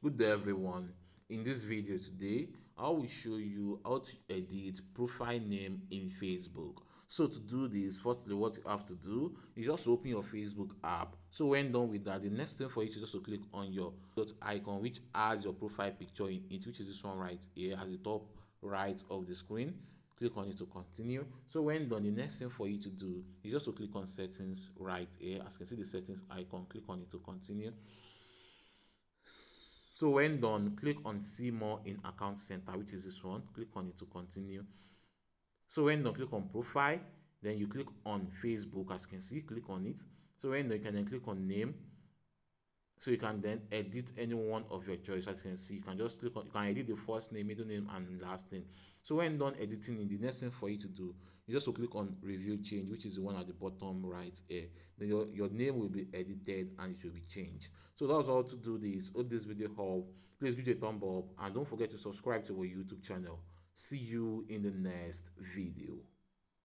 good day everyone. In this video today i will show you how to edit profile name in facebook. So to do this firstly what you have to do is just open your facebook app. So when done with that the next thing for you is just to click on your dot icon which has your profile picture in it which is this one right here at the top right of the screen. Click on it to continue. So when done the next thing for you to do is just to click on settings right here. As you can see the settings icon click on it to continue so when done, click on see more in account center, which is this one. Click on it to continue. So when done, click on profile. Then you click on Facebook, as you can see, click on it. So when done, you can then click on name. So you can then edit any one of your choice. As you can see, you can just click on, you can edit the first name, middle name, and last name. So when done editing in the next thing for you to do you just to click on review change which is the one at the bottom right here. Then your, your name will be edited and it will be changed. So that's all to do this. Hope this video help please give it a thumb up and don't forget to subscribe to our youtube channel. See you in the next video